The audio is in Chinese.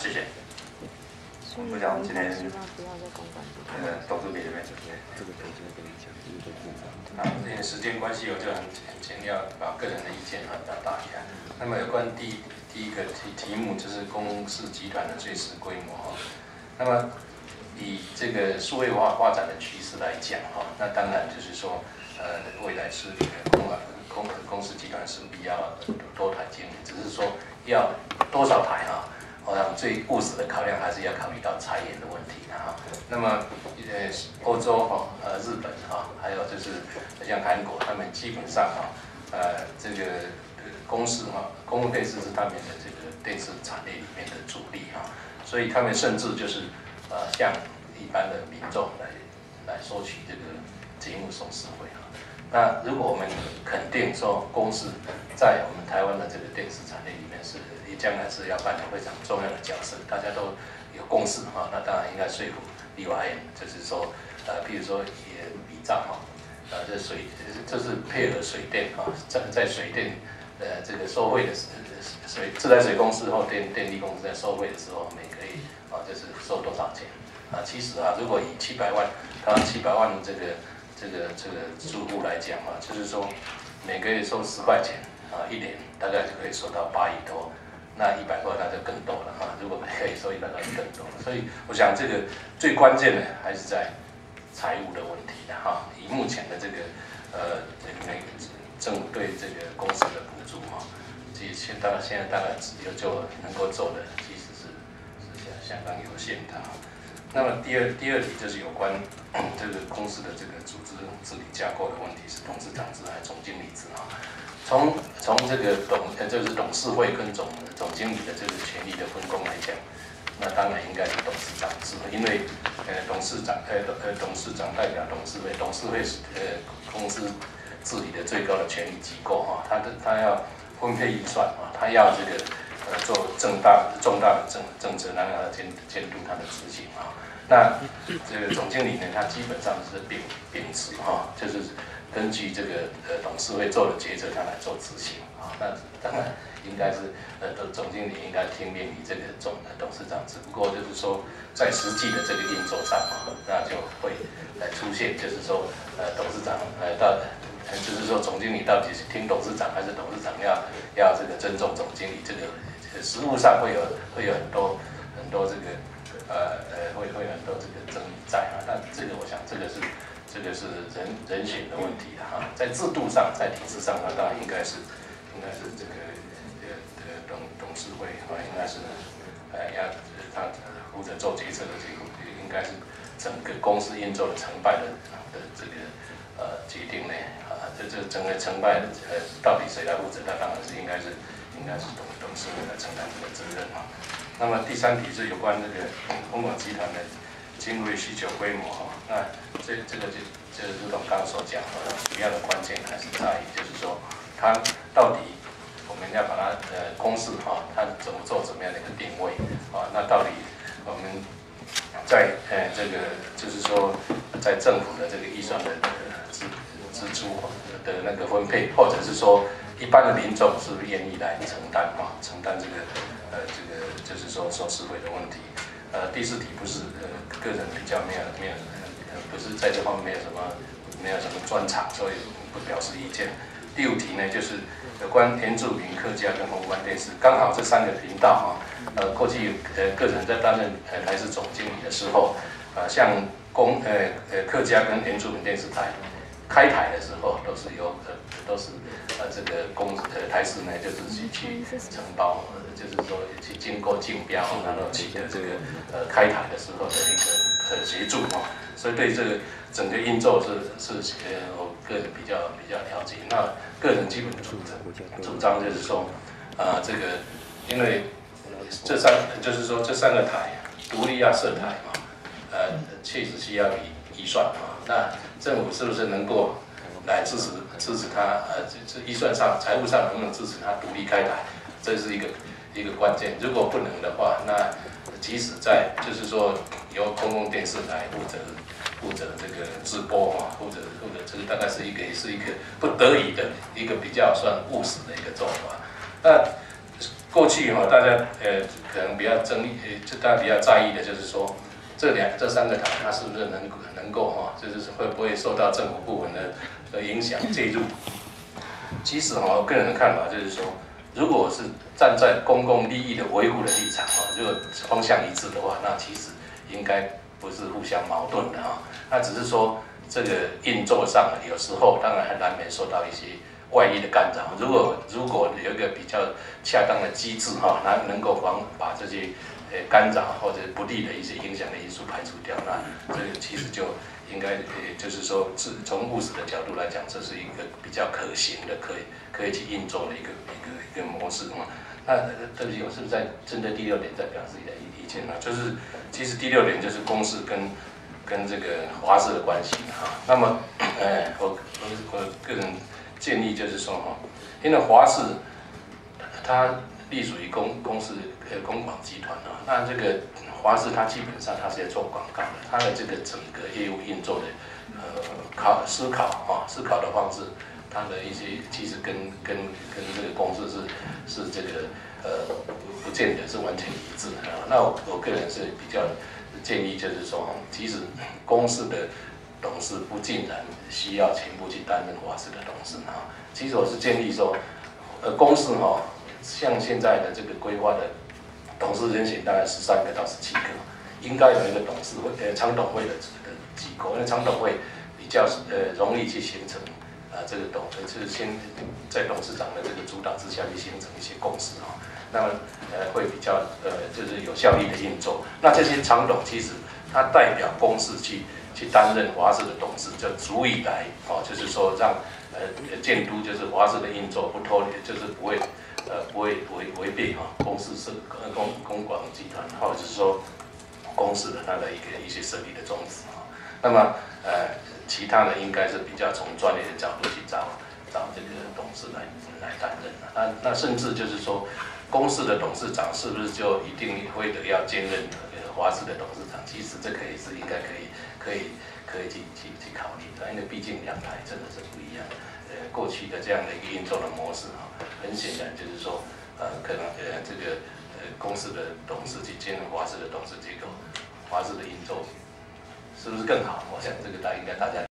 谢谢。我想今天那个董事长这边，这个可以现在跟你讲，因为都不啊，因为时间关系，我就很很简要把个人的意见啊表达一下。那么有关第第一个题题目就是公司集团的最实规模哈。那么以这个数位化发展的趋势来讲哈，那当然就是说呃未来是公啊公公司集团是必要多台经营，只是说要多少台最务实的考量还是要考虑到裁员的问题啊。那么呃，欧洲哈、呃日本哈，还有就是像韩国，他们基本上哈，呃这个公司哈，公共电视是他们的这个电视产业里面的主力哈，所以他们甚至就是呃向一般的民众来来收取这个节目收视费哈。那如果我们肯定说公司在我们台湾的这个电视产业里面是。将来是要扮演非常重要的角色，大家都有共识哈。那当然应该说服立法院，就是说，呃，比如说也比账哈，呃，这水，就是配合水电哈，在在水电呃这个收费的时水自来水公司或电电力公司在收费的时候，我们也可以啊，就是收多少钱啊？其实啊，如果以七百万，他七百万这个这个这个住户来讲啊，就是说每个月收十块钱啊，一年大概就可以收到八亿多。那一百块那就更多了哈，如果可以收一百块就更多了，所以我想这个最关键的还是在财务的问题的哈。以目前的这个呃这个政府对这个公司的补助哈，这现大概现在大概只有就能够做的其实是是相相当有限的哈。那么第二第二题就是有关这个 公司的这个组织治理架构的问题，是董事长制还是总经理制啊？从从这个董呃，就是董事会跟总总经理的这个权力的分工来讲，那当然应该是董事长制，因为呃董事长呃董呃董事长代表董事会，董事会是呃公司治理的最高的权力机构哈，他的他要分配预算啊，他要这个呃做重大重大的政政策，然后监监督他的执行啊。那这个总经理呢，他基本上是秉秉持哈，就是。根据这个呃董事会做的决策，他来做执行啊。那当然应该是呃总总经理应该听命于这个总的董事长。只不过就是说，在实际的这个运作上啊，那就会呃出现，就是说呃董事长呃到，就是说总经理到底是听董事长，还是董事长要要这个尊重总经理？这个实务上会有会有很多很多这个呃呃会会有很多这个争议在啊。但这个我想这个是。这个是人人选的问题哈，在制度上，在体制上，那当然应该是，应该是这个呃呃董董事会啊，应该是呃要他负责做决策的这个，应该是整个公司运作的成败的的这个呃决定呢啊，这这整个成败呃到底谁来负责？那当然是应该是应该是董董事会来承担这个责任啊。那么第三题是有关这个公广集团的。经费需求规模哈，那这这个就就是如同刚刚所讲的，主要的关键还是在于，就是说，它到底我们要把它呃公式哈，它怎么做怎么样的一个定位啊？那到底我们在呃这个就是说，在政府的这个预算的支支出的那个分配，或者是说一般的民众是不是愿意来承担啊？承担这个呃这个就是说收视费的问题。呃，第四题不是呃个人比较没有没有呃不是在这方面没有什么没有什么专长，所以不表示意见。第五题呢，就是有关原住民、客家跟宏观电视，刚好这三个频道哈，呃，过去呃个人在担任呃台视总经理的时候，呃，像公呃呃客家跟原住民电视台开台的时候，都是由呃都是呃这个公呃台视呢就是去去承包。就是说，去经过竞标，然后取得这个呃开台的时候的一个呃协助哈，所以对这个整个运作是是呃我个人比较比较了解。那个人基本主张主张就是说，啊这个因为这三就是说这三个台独立要设台嘛，呃确实需要预预算啊。那政府是不是能够来支持支持他呃这这预算上财务上能不能支持他独立开台？这是一个。一个关键，如果不能的话，那即使在就是说由公共电视来负责负责这个直播啊，或者或者这个大概是一个也是一个不得已的一个比较算务实的一个做法。那过去哈，大家呃可能比较争议，呃，就大家比较在意的就是说，这两这三个党它是不是能能够哈，就是会不会受到政府部门的的影响介入？其实哈，我个人的看法就是说，如果是站在公共利益的维护的立场哈，如果方向一致的话，那其实应该不是互相矛盾的哈。那只是说这个运作上，有时候当然还难免受到一些。外力的干扰，如果如果有一个比较恰当的机制哈，能能够防把这些呃干扰或者不利的一些影响的因素排除掉，那这个其实就应该呃就是说是从务实的角度来讲，这是一个比较可行的，可以可以去运作的一个一个一个模式嘛。那对不起，我是不是在针对第六点再表示一点意见呢？就是其实第六点就是公司跟跟这个华视的关系哈。那么呃我我我个人。建议就是说哈，因为华视它隶属于公公司呃公广集团啊，那这个华视它基本上它是在做广告的，它的这个整个业务运作的呃考思考啊思考的方式，它的一些其实跟跟跟这个公司是是这个呃不见得是完全一致啊。那我个人是比较建议就是说哈，其实公司的。董事不竟然需要全部去担任华视的董事啊！其实我是建议说，呃，公司哈，像现在的这个规划的董事人选大概十三个到十七个，应该有一个董事会呃常董会的的机构，因为常董会比较呃容易去形成啊这个董，就是先在董事长的这个主导之下去形成一些共识哈，那么呃会比较呃就是有效率的运作。那这些常董其实他代表公司去。去担任华视的董事，就足以来哦，就是说让呃监督，就是华视的运作不脱离，就是不会呃不会违违背哈公司是公公广集团，或者是说公司的它的一个一些设立的宗旨啊。那么呃其他的应该是比较从专业的角度去找找这个董事来来担任的那那甚至就是说公司的董事长是不是就一定会的要兼任华视的董事长？其实这个也是应该可以。可以可以去去去考虑的，因为毕竟两台真的是不一样。呃，过去的这样的一个运作的模式哈，很显然就是说，呃，可能呃这个呃公司的董事去兼任华视的董事机构，华视的运作是不是更好？我想这个大应该大家。